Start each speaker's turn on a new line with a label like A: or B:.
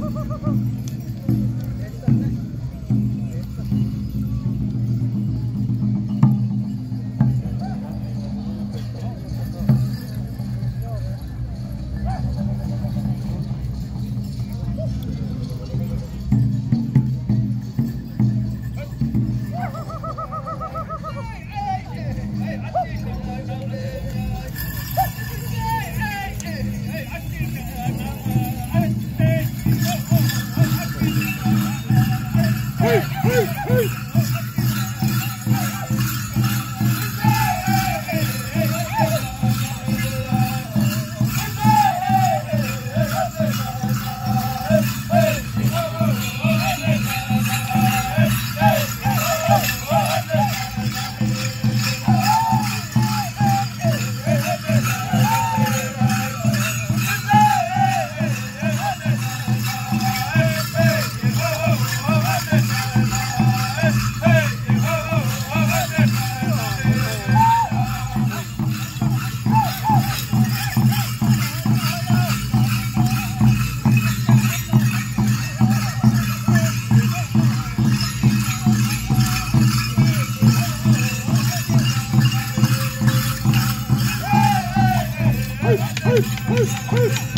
A: Ha ha ha ha! Woo! Woo!